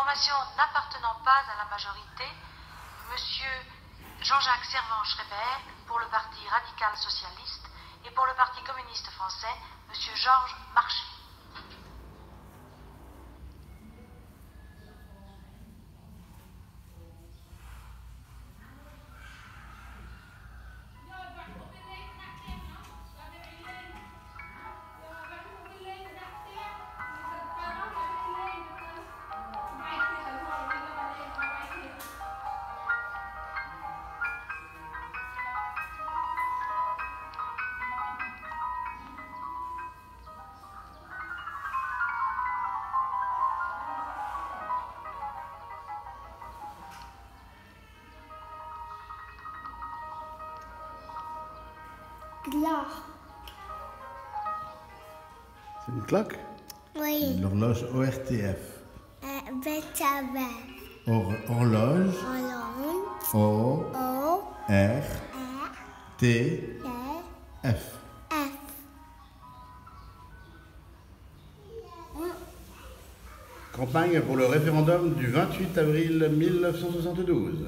Formation n'appartenant pas à la majorité, Monsieur Jean-Jacques Servan-Schreiber pour le Parti radical socialiste et pour le Parti communiste français, Monsieur Georges Marchais. Glas. C'est une cloque Oui. L'horloge ORTF. Euh. Hor- horloge Hollande. O O. R R. T T. F. F. Campagne pour le référendum du 28 avril 1972.